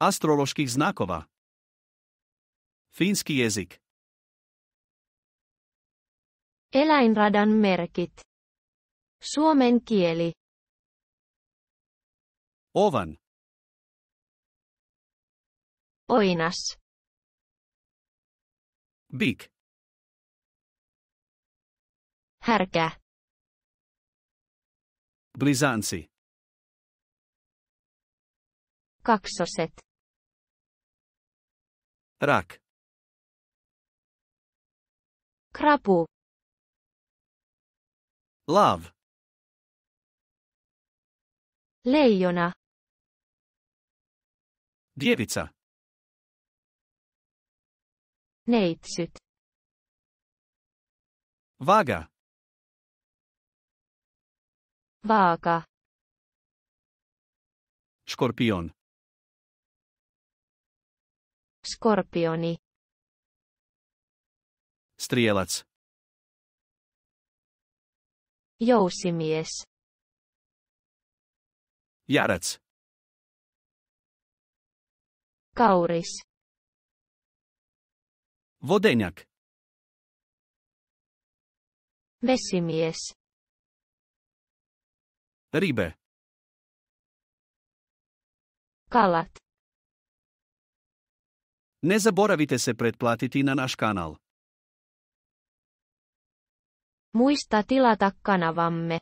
Astroloških znakova. Finski jezik. Eläinradan merkit. Suomen kieli. Ovan. Oinas. Bik. Härkä. Blizanci. Kaksoset. Rak. Krapu. Lav. Leijona. Djevica. Neitsyt. Vaga. Vaaka. Škorpion. Skorpioni. Strijelac. Jousimies. Jarac. Kauris. Vodenjak. Vesimies. Ribe. Kalat. Ne zaboravite se pretplatiti na naš kanal. Muista tilata kanavamme.